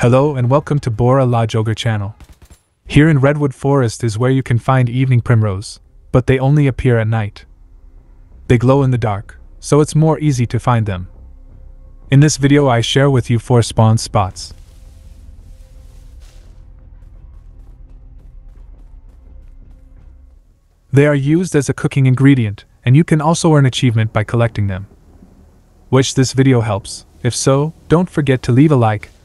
Hello and welcome to Bora Lá Jogar channel. Here in Redwood Forest is where you can find evening primrose, but they only appear at night. They glow in the dark, so it's more easy to find them. In this video I share with you 4 spawn spots. They are used as a cooking ingredient, and you can also earn achievement by collecting them. Wish this video helps. If so, don't forget to leave a like,